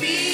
be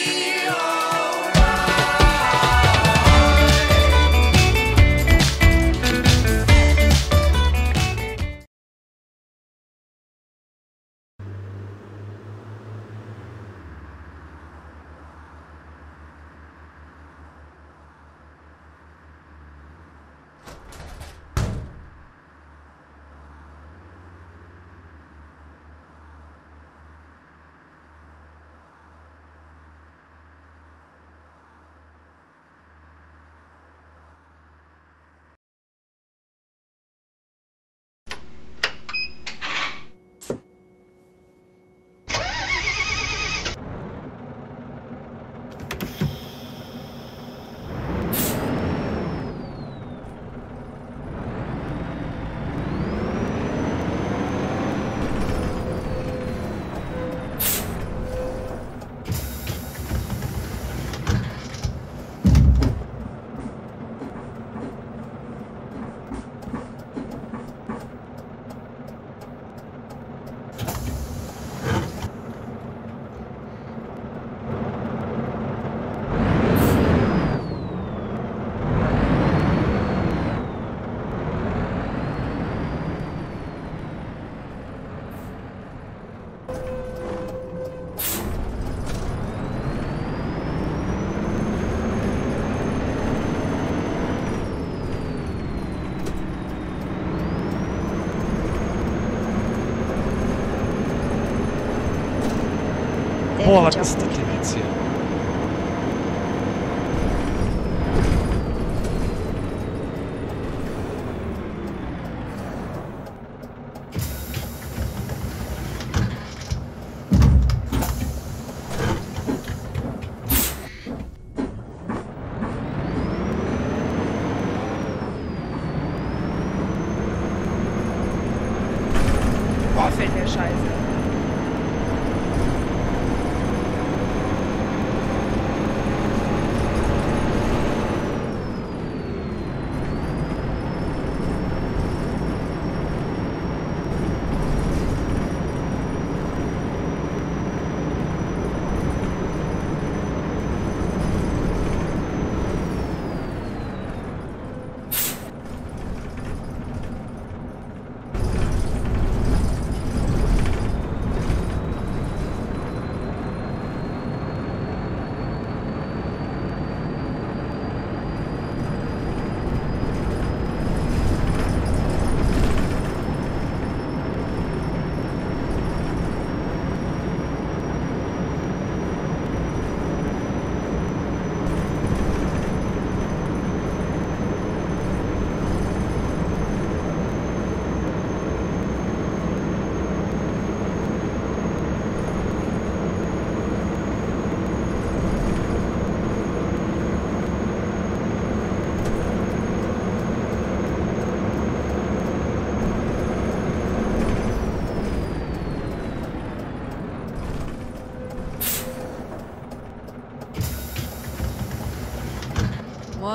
Boah, was ist das denn jetzt hier? Boah, fällt mir scheiße.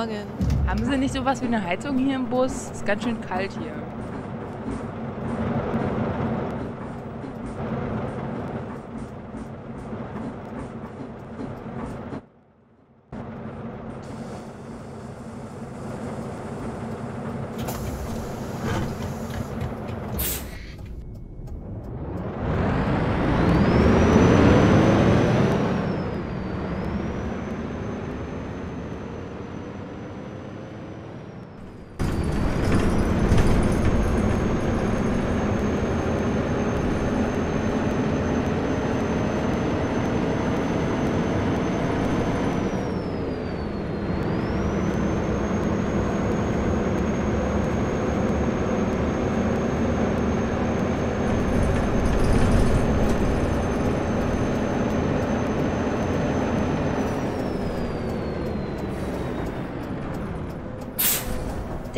Morgen. Haben sie nicht sowas wie eine Heizung hier im Bus? Ist ganz schön kalt hier.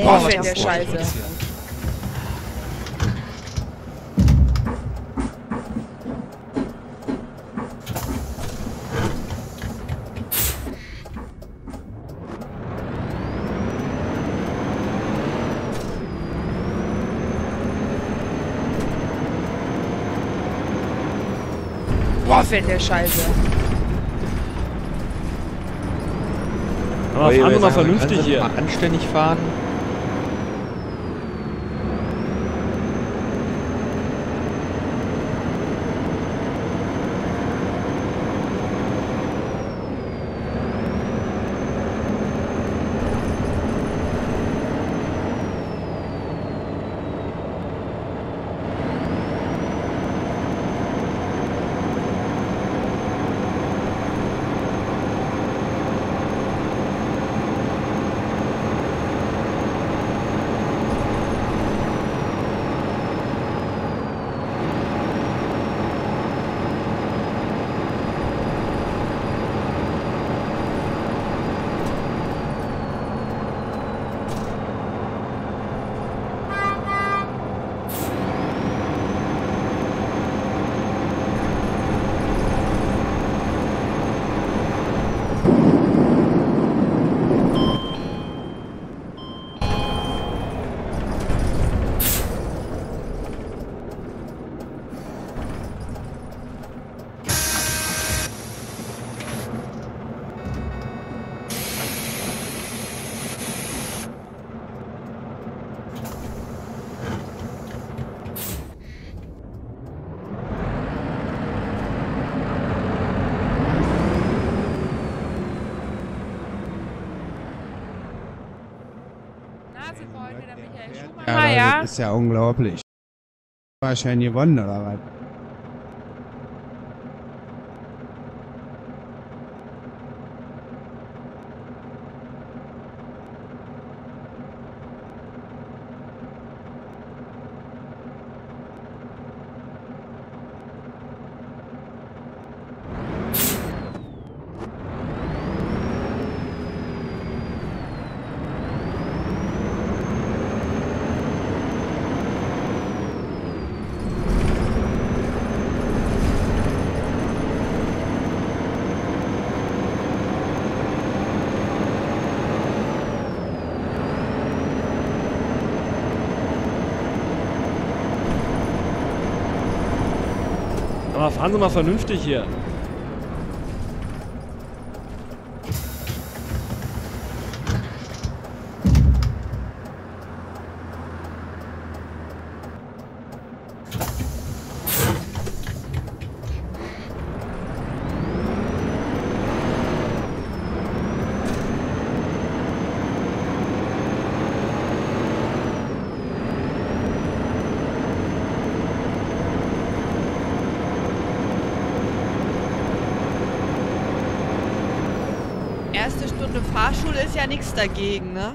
Boah, mir voll. scheiße. Boah, fällt der scheiße. Aber fahren wir mal vernünftig hier. Mal anständig fahren. Michael Ja, Schumacher, ja. Das ist ja unglaublich. Wahrscheinlich gewonnen, oder was? Aber fahren Sie mal vernünftig hier. Fahrschule ist ja nichts dagegen, ne?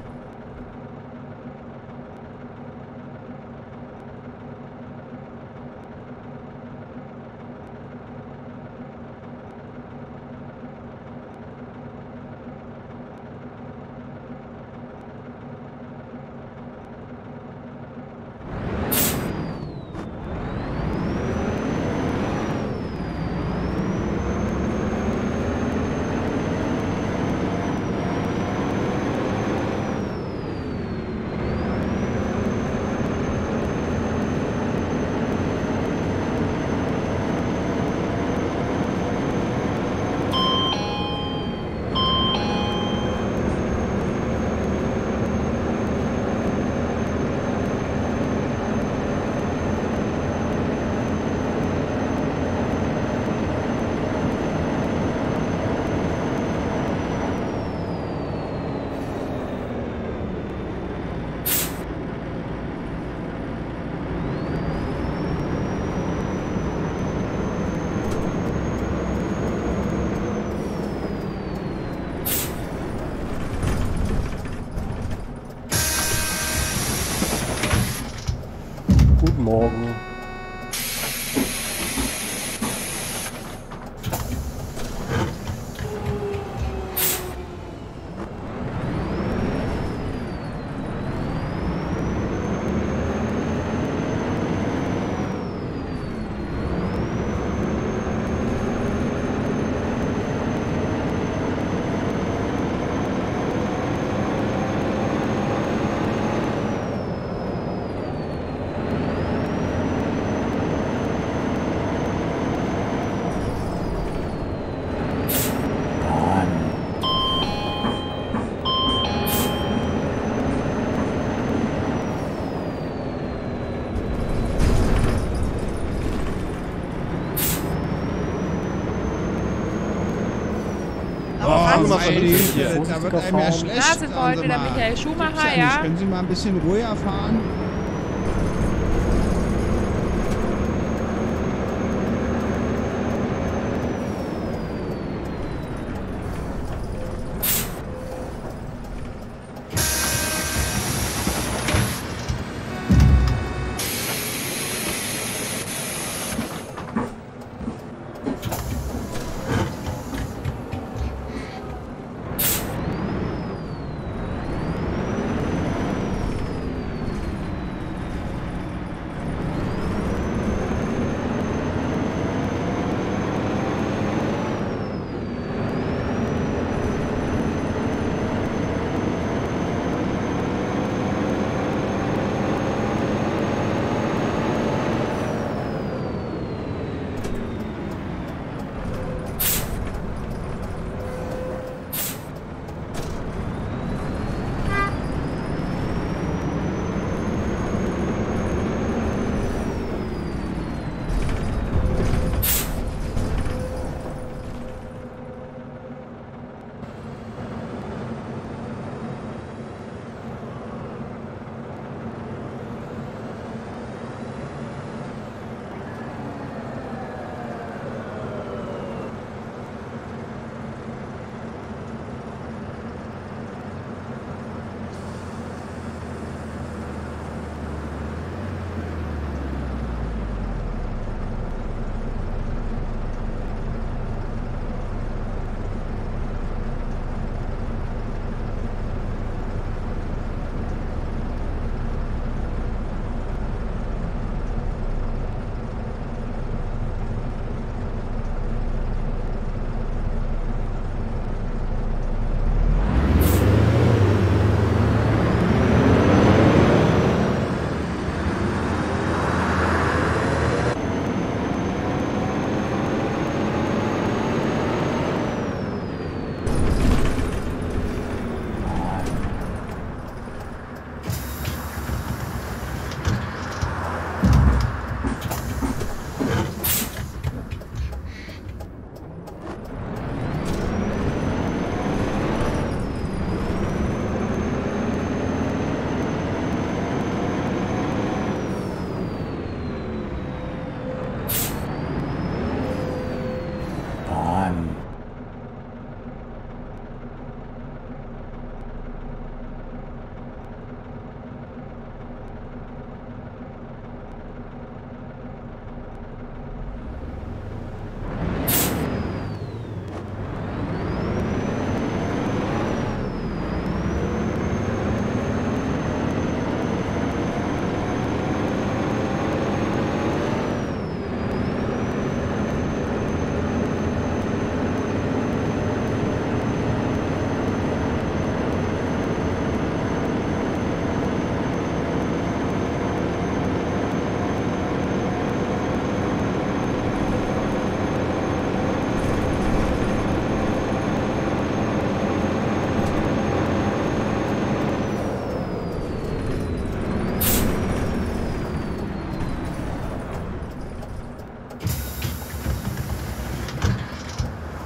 Hier. Da wird einem ja schlecht. Na, sind wir heute wieder mal. Michael Schumacher, ja? Können Sie mal ein bisschen ruhiger fahren?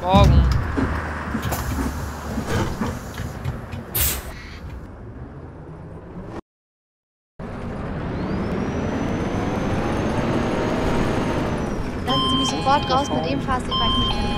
Morgen. Lassen Sie mich sofort raus, mit dem war ich mit.